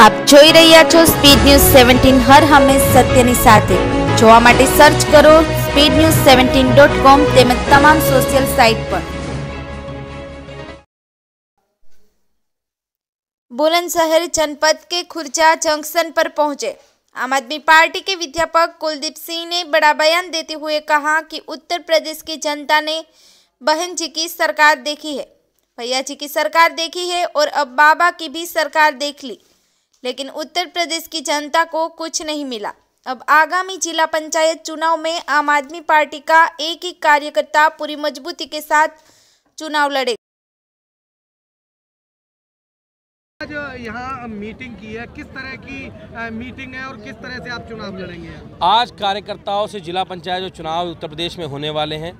આપ જોઈ રહ્યા છો સ્પીડ ન્યૂઝ સેવન્ટીન હર હંમેશ સત્યની સાથે જોવા માટે સર્ચ કરો speed news seventeen dot com તેમજ તમામ સોશિયલ સાઇટ પર बुलंदशहर जनपद के खुर्जा जंक्शन पर पहुंचे आम आदमी पार्टी के विध्यापक कुलदीप सिंह ने बड़ा बयान देते हुए कहा कि उत्तर प्रदेश की जनता ने बहन जी की सरकार देखी है भैया जी की सरकार देखी है और अब बाबा की भी सरकार देख ली लेकिन उत्तर प्रदेश की जनता को कुछ नहीं मिला। अब आगामी जिला पंचायत चुनाव में आम आदमी पार्टी का एक ही कार्यकर्ता पूरी मजबूती के साथ चुनाव लड़े। आज यहाँ मीटिंग की है। किस तरह की मीटिंग है और किस तरह से आप चुनाव लड़ेंगे? आज कार्यकर्ताओं से जिला पंचायत जो चुनाव उत्तर प्रदेश में होने वाले हैं।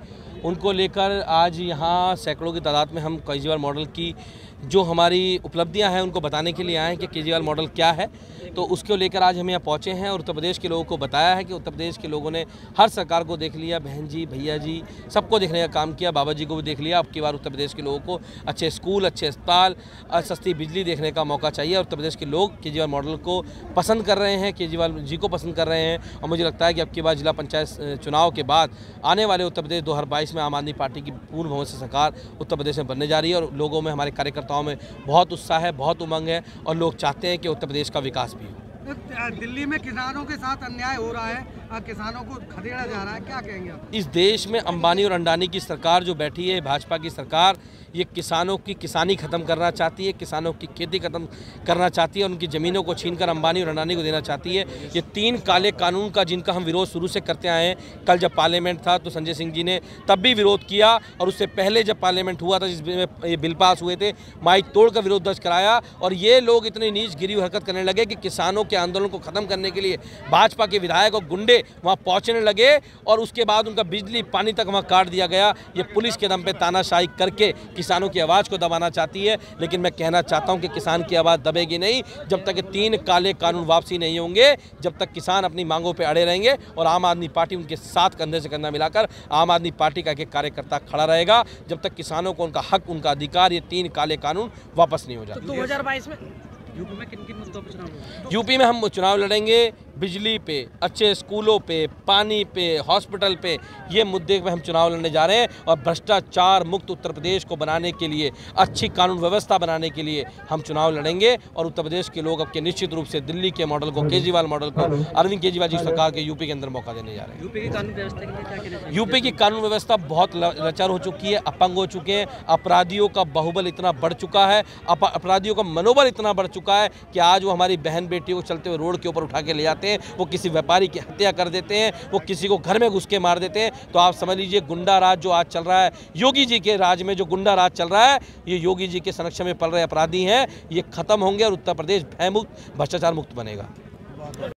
उनको लेकर आज यहाँ सैकड़ों की तादाद में हम केजरीवाल मॉडल की जो हमारी उपलब्धियाँ हैं, उनको बताने के लिए आए हैं कि केजरीवाल मॉडल क्या है। तो उसको लेकर आज हम यहाँ पहुँचे हैं और उत्तर प्रदेश के लोगों को बताया है कि उत्तर प्रदेश के लोगों ने हर सरकार को देख लिया, बहन जी, भैया जी, सबको देखने का काम किया, बाबा जी को भी देख लिया। अब की बार उत्तर प्रदेश के लोगों को अच्छे स्कूल, अच्छे अस्पताल, सस्ती बिजली देखने का मौका चाहिए उत्तर प्रदेश के लोग केजरीवाल मॉडल को पसंद कर रहे हैं, केजरीवाल जी को पसंद कर रहे हैं। और मुझे लगता है कि अब की बार जिला पंचायत चुनाव के बाद आने वाले उत्तर प्रदेश दो हज़ार बाईस में आम आदमी पार्टी की पूर्ण बहुमत से सरकार उत्तर प्रदेश में बनने जा रही है और लोगों में, हमारे कार्यकर्ताओं में बहुत उत्साह है, बहुत उमंग है और लोग चाहते हैं कि उत्तर प्रदेश का विकास भी हो। दिल्ली में किसानों के साथ अन्याय हो रहा है किसानों को खदेड़ा जा रहा है, क्या कहेंगे आप? इस देश में अंबानी और अंडानी की सरकार जो बैठी है, भाजपा की सरकार, ये किसानों की किसानी खत्म करना चाहती है, किसानों की खेती खत्म करना चाहती है, उनकी ज़मीनों को छीनकर अंबानी और अंडानी को देना चाहती है। ये तीन काले कानून का जिनका हम विरोध शुरू से करते आए हैं, कल जब पार्लियामेंट था तो संजय सिंह जी ने तब भी विरोध किया और उससे पहले जब पार्लियामेंट हुआ था जिसमें ये बिल पास हुए थे, माइक तोड़ कर विरोध दर्ज कराया और ये लोग इतनी नीच गिरी हरकत करने लगे कि किसानों के आंदोलन को ख़त्म करने के लिए भाजपा के विधायक और गुंडे वहाँ पहुँचने लगे और उसके बाद उनका बिजली, पानी तक वहाँ काट दिया गया। ये पुलिस के दम पे तानाशाही करके किसानों की आवाज़ को दबाना चाहती है, लेकिन मैं कहना चाहता हूँ कि किसान की आवाज़ दबेगी नहीं। जब तक तीन काले कानून वापसी नहीं होंगे, जब तक किसान अपनी मांगों पर अड़े रहेंगे और आम आदमी पार्टी उनके साथ कंधे से कंधा मिलाकर आम आदमी पार्टी का एक कार्यकर्ता खड़ा रहेगा, जब तक किसानों को उनका हक, उनका अधिकार, ये तीन काले कानून वापस नहीं हो जाते। 2022 में यूपी में किन किन मुद्दों पर चुनाव यूपी में हम चुनाव लड़ेंगे बिजली पे अच्छे स्कूलों पे पानी पे हॉस्पिटल पे ये मुद्दे पे हम चुनाव लड़ने जा रहे हैं और भ्रष्टाचार मुक्त उत्तर प्रदेश को बनाने के लिए अच्छी कानून व्यवस्था बनाने के लिए हम चुनाव लड़ेंगे और उत्तर प्रदेश के लोग अब के निश्चित रूप से दिल्ली के मॉडल को केजरीवाल मॉडल को अरविंद केजरीवाल जी सरकार के यूपी के अंदर मौका देने जा रहे हैं। यूपी की कानून व्यवस्था के लिए क्या कहना चाहिए? यूपी की कानून व्यवस्था बहुत लचर हो चुकी है अपंग हो चुके हैं अपराधियों का बाहुबल इतना बढ़ चुका है अपराधियों का मनोबल इतना बढ़ चुका है कि आज वो हमारी बहन बेटियों को चलते हुए रोड के ऊपर उठा के ले जाते हैं, वो किसी व्यापारी की हत्या कर देते हैं, वो किसी को घर में घुस के मार देते हैं। तो आप समझ लीजिए गुंडा राज जो आज चल रहा है, योगी जी के राज में जो गुंडा राज चल रहा है, ये योगी जी के संरक्षण में पल रहे अपराधी हैं, ये खत्म होंगे और उत्तर प्रदेश भयमुक्त, भ्रष्टाचार मुक्त बनेगा।